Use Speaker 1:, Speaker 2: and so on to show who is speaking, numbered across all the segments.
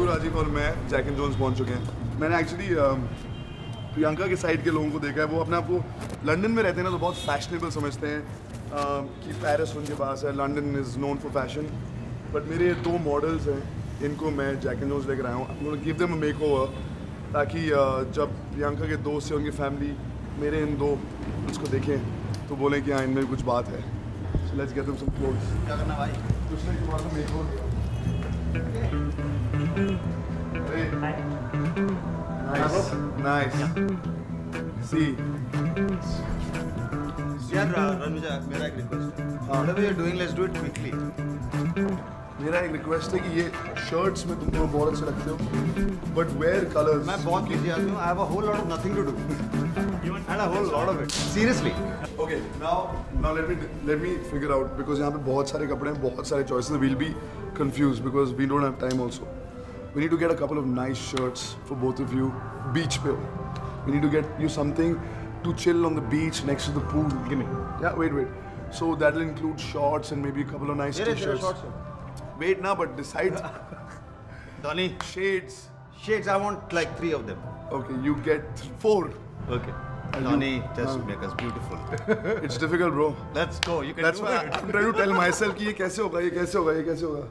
Speaker 1: राजीव और मैं Jack and Jones पहुँच चुके हैं। मैंने एक्चुअली प्रियंका के साइड के लोगों को देखा है। वो अपने आप को लंदन में रहते हैं ना तो बहुत फैशनेबल समझते हैं um, कि पेरिस उनके पास है London is known for fashion but मेरे दो मॉडल्स हैं इनको मैं जैक एंड जोन्स लेकर आया हूँ। गिव देम मेक ओवर ताकि uh, जब प्रियंका के दोस्त से उनकी फैमिली मेरे इन दो उसको देखें तो बोलें कि हाँ इनमें कुछ बात है। Let's get them some clothes
Speaker 2: क्या करना भाई?
Speaker 1: दूसरे के बाद make over Nice, nice. See,
Speaker 2: यार रणविजा मेरा एक रिक्वेस्ट है। whatever you're doing let's do it quickly.
Speaker 1: मेरा एक रिक्वेस्ट है कि ये शर्ट्स में तुम दोनों बहुत अच्छे लगते हो बट वेयर कलर्स
Speaker 2: मैं बहुत बिज़ी आदमी हूँ I have a whole lot of nothing to do and a whole lot of it seriously
Speaker 1: okay now now let me let me figure out because यहाँ पे बहुत सारे कपड़े हैं बहुत सारे choices will be confuse because we don't have time also we need to get a couple of nice shirts for both of you beach pill we need to get you something to chill on the beach next to the pool
Speaker 2: Give me.
Speaker 1: yeah wait wait so that'll include shorts and maybe a couple of nice
Speaker 2: तेरे तेरे
Speaker 1: t-shirts
Speaker 2: shorts
Speaker 1: wait now but decide
Speaker 2: Donny
Speaker 1: shades
Speaker 2: shades I want like three of them
Speaker 1: okay you get th- four
Speaker 2: okay
Speaker 1: And
Speaker 2: Donny
Speaker 1: you-
Speaker 2: just
Speaker 1: हाँ.
Speaker 2: make us beautiful
Speaker 1: it's difficult bro
Speaker 2: let's go you can
Speaker 1: that's
Speaker 2: do
Speaker 1: why
Speaker 2: it
Speaker 1: I'm trying to tell myself कि ये कैसे होगा ये कैसे होगा ये कैसे होगा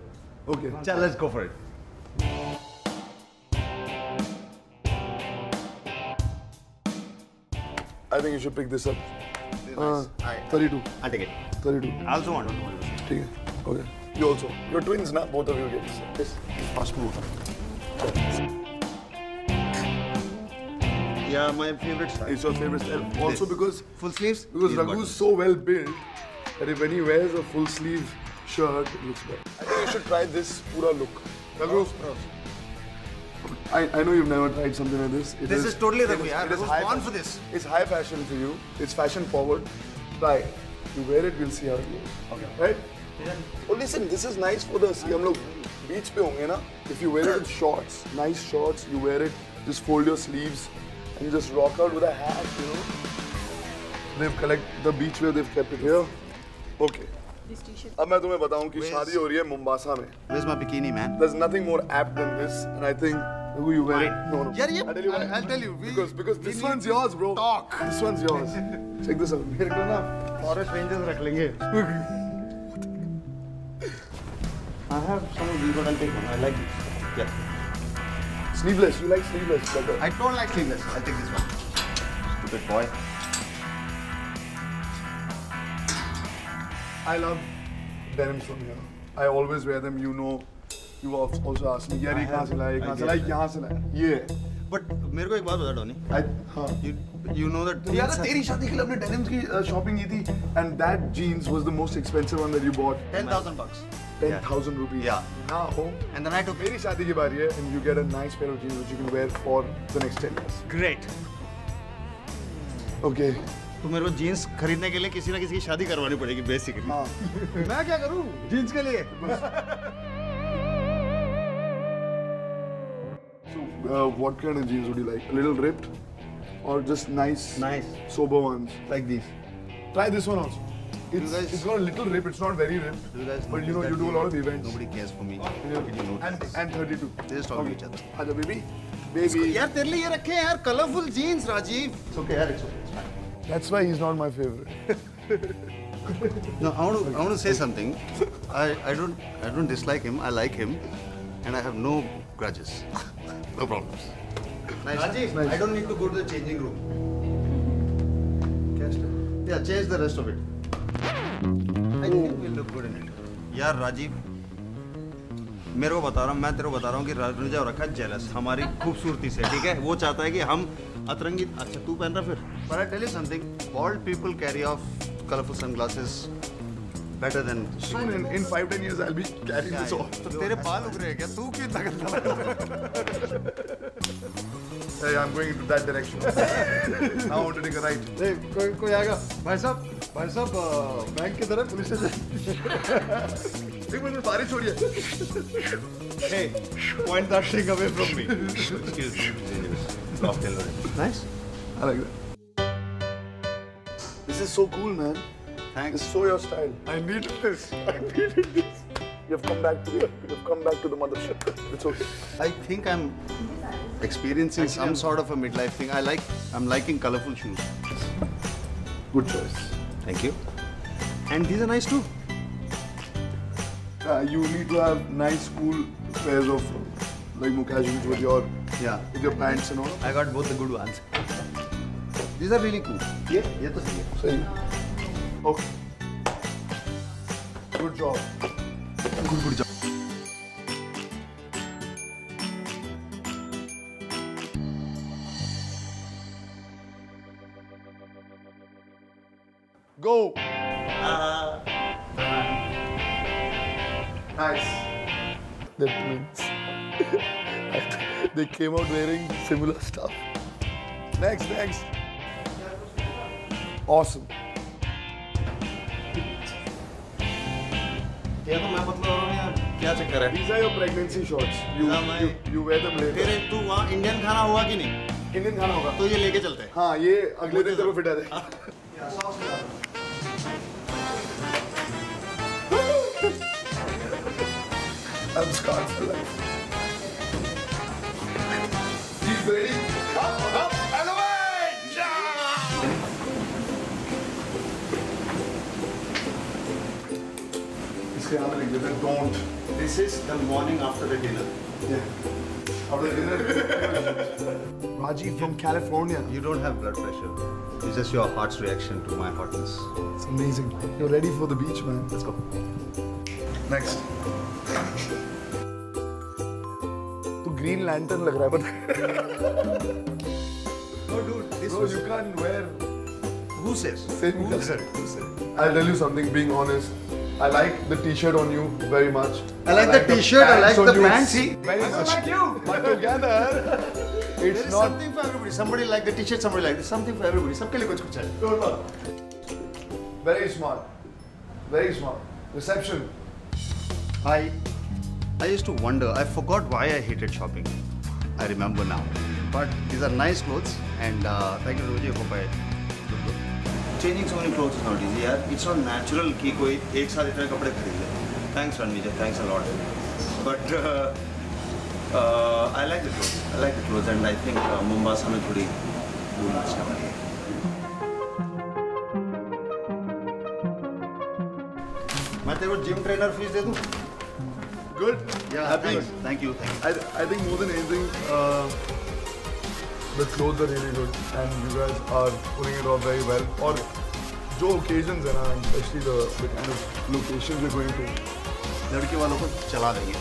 Speaker 1: okay
Speaker 2: चल let's go for it
Speaker 1: I think you should pick this up.
Speaker 2: This
Speaker 1: uh, 32.
Speaker 2: I'll take it.
Speaker 1: 32.
Speaker 2: I also want one.
Speaker 1: Okay. okay. You also. You're twins, na? Both of you get this. Yes.
Speaker 2: Fast move. Yeah, my favorite style.
Speaker 1: It's your favorite style. Also
Speaker 2: this.
Speaker 1: because...
Speaker 2: Full sleeves?
Speaker 1: Because Raghu's so well built that when he wears a full sleeve shirt, it looks better. I think you should try this pura look. Raghu, I, I know you've never tried something like this. It
Speaker 2: This is totally
Speaker 1: it
Speaker 2: Raghu,
Speaker 1: is-
Speaker 2: yeah.
Speaker 1: it is
Speaker 2: Raghu's
Speaker 1: high
Speaker 2: born
Speaker 1: fashion.
Speaker 2: for this.
Speaker 1: It's high fashion for you. It's fashion forward. Try it. You wear it, we'll see how it goes. Okay. Right? Oh, listen, this is nice for the see. हम लोग beach पे होंगे ना. If you wear it with shorts, nice shorts, you wear it. Just fold your sleeves and you just rock out with a hat. You know. They've collect the beach wear. They've kept it here. Okay. अब मैं तुम्हें बताऊं कि
Speaker 2: Where's-
Speaker 1: शादी हो रही है Mombasa में.
Speaker 2: where's my bikini man
Speaker 1: There's nothing more apt than this, and I think who you wear it. No, no.
Speaker 2: यार ये
Speaker 1: I'll tell you why.
Speaker 2: I'll tell you we,
Speaker 1: because because
Speaker 2: we
Speaker 1: this
Speaker 2: need
Speaker 1: one's
Speaker 2: to
Speaker 1: yours, bro.
Speaker 2: talk
Speaker 1: This one's yours. Check this out.
Speaker 2: मेरे को ना forest rangers रख लेंगे I have some of these but I'll take one I like this yeah
Speaker 1: Sleeveless. You like sleeveless better.
Speaker 2: I don't like sleeveless I'll take this one stupid boy
Speaker 1: I love denims from here. I always wear them. You know. You also asked me, यार ये कहाँ से लाया? ये कहाँ से लाया? यहाँ से लाया. ये.
Speaker 2: but मेरे को एक बात बता डॉनी
Speaker 1: I हाँ.
Speaker 2: you you know that
Speaker 1: यार तेरी शादी के लिए अपने denims की शॉपिंग की थी, and that jeans was the most expensive one that you bought.
Speaker 2: 10000 bucks
Speaker 1: Ten thousand rupees.
Speaker 2: Yeah.
Speaker 1: Now,
Speaker 2: and then I took
Speaker 1: शादी की बारी है, and you get a nice pair of jeans which you can wear for the next ten years.
Speaker 2: great
Speaker 1: Okay.
Speaker 2: तो मेरे को jeans खरीदने के लिए किसी ना किसी की शादी करवानी पड़ेगी बेसिकली
Speaker 1: हाँ.
Speaker 2: मैं क्या करूँ जीन्स के लिए
Speaker 1: uh, what kind of jeans would you like? A little ripped, or just nice,
Speaker 2: Nice.
Speaker 1: sober ones?
Speaker 2: like these
Speaker 1: Try this one also. It's,
Speaker 2: guys-
Speaker 1: it's got a little rip. It's not very ripped,
Speaker 2: you guys
Speaker 1: but you know
Speaker 2: notice
Speaker 1: you
Speaker 2: that
Speaker 1: do a lot of events.
Speaker 2: nobody cares for me
Speaker 1: Yeah.
Speaker 2: How did you notice
Speaker 1: And
Speaker 2: this?
Speaker 1: and 32.
Speaker 2: They just talk to each other.
Speaker 1: Aja baby, baby.
Speaker 2: यार तेरे लिए ये रखे हैं यार colourful jeans Rajiv It's okay यार it's okay it's fine
Speaker 1: That's why he's not my favorite.
Speaker 2: No, I want to I want to say something. I I don't I don't dislike him. I like him, and I have no grudges, no problems. Nice. Rajiv,
Speaker 1: Nice.
Speaker 2: I don't need to go to the changing room. Yeah, change the rest of it. I think we'll look good in it. यार राजीव मेरे को बता रहा हूँ मैं तेरे को बता रहा हूँ कि राजनुजा हो रखा है जेलस हमारी खूबसूरती से ठीक है वो चाहता है कि हम अतरंगी अच्छा तू पहन रहा फिर पर I tell you something bold people carry off colourful sunglasses better than
Speaker 1: Soon in, in five ten years I'll be carrying this off.
Speaker 2: तो तेरे बाल उग रहे हैं क्या तू क्यों इतना गंदा लग रहा है?
Speaker 1: Hey, I'm going into that direction. now I want to take a right.
Speaker 3: नहीं कोई कोई आएगा भाई साहब भाई साहब अ, बैंक की तरफ पुलिस स्टेशन
Speaker 1: एक मिनट बारिश हो रही है.
Speaker 2: Hey, point that thing away from me. Excuse me. Soft yellow. Nice.
Speaker 1: I like that. This is so cool, man.
Speaker 2: Thanks.
Speaker 1: It's so your style. I needed this. I needed this. You've come back to the, you've come back to the mothership. It's okay.
Speaker 2: I think I'm experiencing Actually, some I'm... sort of a midlife thing. I like I'm liking colorful shoes.
Speaker 1: Good choice.
Speaker 2: Thank you. And these are nice too.
Speaker 1: Uh, you need to have nice cool pairs of like moccasins with your
Speaker 2: yeah
Speaker 1: with your pants and all.
Speaker 2: I got both the good ones. These are really cool. Yeah, yeah, to see.
Speaker 1: Same. Okay. Good job.
Speaker 2: Good good job.
Speaker 1: Go. Nice. They're twins. they came out wearing similar stuff. Next, next. Awesome.
Speaker 2: क्या चक्कर है?
Speaker 1: Visa या pregnancy shorts you you wear them later
Speaker 2: तेरे तू वहाँ Indian खाना होगा कि नहीं?
Speaker 1: इंडियन खाना होगा।
Speaker 2: तो ये लेके चलते हैं।
Speaker 1: हाँ ये अगले दिन तेरे तो- फिटा दे। या सॉस स्कॉट फॉर लाइफ ही। Don't.
Speaker 2: This is the morning after the dinner.
Speaker 1: Yeah. After dinner. Rajiv from California.
Speaker 2: You don't have blood pressure. It's just your heart's reaction to my hotness.
Speaker 1: It's amazing. You're ready for the beach, man.
Speaker 2: Let's go.
Speaker 1: Next. तू green lantern लग रहा है पता
Speaker 2: No, dude. This
Speaker 1: Bro,
Speaker 2: was.
Speaker 1: you can't wear
Speaker 2: Who says?
Speaker 1: same
Speaker 2: Who
Speaker 1: color.
Speaker 2: said? Who said?
Speaker 1: I'll tell you something, being honest. I like the t-shirt on you very much.
Speaker 2: I like the t-shirt, I
Speaker 1: pants
Speaker 2: like
Speaker 1: on
Speaker 2: the
Speaker 1: you
Speaker 2: pants.
Speaker 1: Very
Speaker 2: I'm
Speaker 1: much.
Speaker 2: like you.
Speaker 1: But together,
Speaker 2: There
Speaker 1: it's
Speaker 2: is
Speaker 1: not.
Speaker 2: something for everybody. Somebody like the t-shirt, somebody like this. Something for everybody. सबके लिए कुछ कुछ है.
Speaker 1: Good one. Very smart. Very smart. Reception.
Speaker 2: I, I used to wonder. I forgot why I hated shopping. I remember now. But these are nice clothes, and uh, thank you Roji for my good look. Changing so many clothes is not easy, यार. It's not natural कि कोई एक साथ इतने कपड़े खरीद ले. Thanks Ranvijay, thanks a lot. But uh, uh, I like the clothes. I like the clothes, and I think uh, Mombasa में थोड़ी धूल मचने वाली है. मैं तेरे को जिम ट्रेनर फ़ीस दे दूँ?
Speaker 1: Good.
Speaker 2: Yeah,
Speaker 1: Happy.
Speaker 2: thanks. Thank you. Thank you.
Speaker 1: I, I think more than anything, uh, the clothes are really good and you guys are pulling it off very well. Or जो occasions है ना, especially the, the kind of locations we're going to.
Speaker 2: लड़के वालों को चला देंगे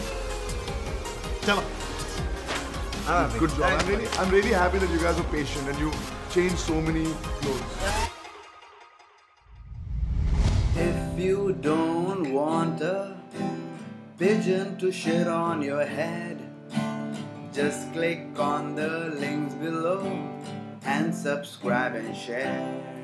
Speaker 2: चलो
Speaker 1: Good job. I'm really, I'm really happy that you guys are patient and you changed so many clothes.
Speaker 4: If you don't want a pigeon to shit on your head, just click on the links below and subscribe and share.